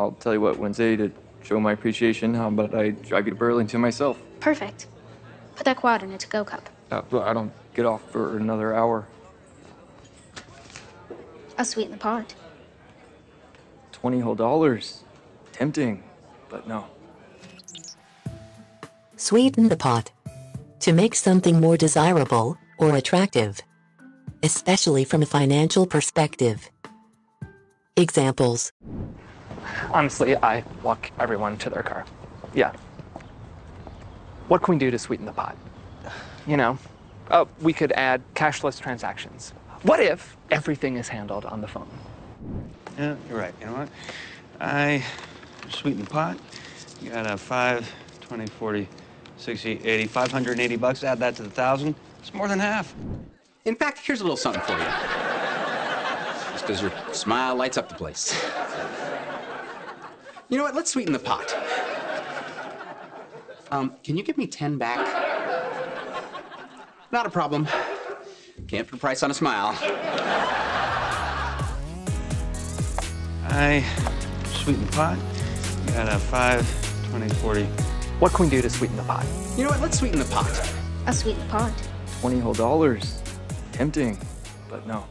I'll tell you what, Wednesday, to show my appreciation, how about I drive you to Burlington myself? Perfect. Put that quad in a to-go cup. Uh, well, I don't get off for another hour. I'll sweeten the pot. 20 whole dollars. Tempting, but no. Sweeten the pot. To make something more desirable or attractive, especially from a financial perspective. Examples Honestly, I walk everyone to their car. Yeah. What can we do to sweeten the pot? You know, uh, we could add cashless transactions. What if everything is handled on the phone? Yeah, you're right. You know what? I sweeten the pot. You got a 5, 20, 40, 60, 80, 580 bucks. Add that to the 1,000. It's more than half. In fact, here's a little something for you. Just because your smile lights up the place. You know what? Let's sweeten the pot. Um, can you give me 10 back? Not a problem. Can't put a price on a smile. I sweeten the pot. You got a 5, 20, 40. What can we do to sweeten the pot? You know what? Let's sweeten the pot. I'll sweeten the pot. 20 whole dollars. Tempting, but no.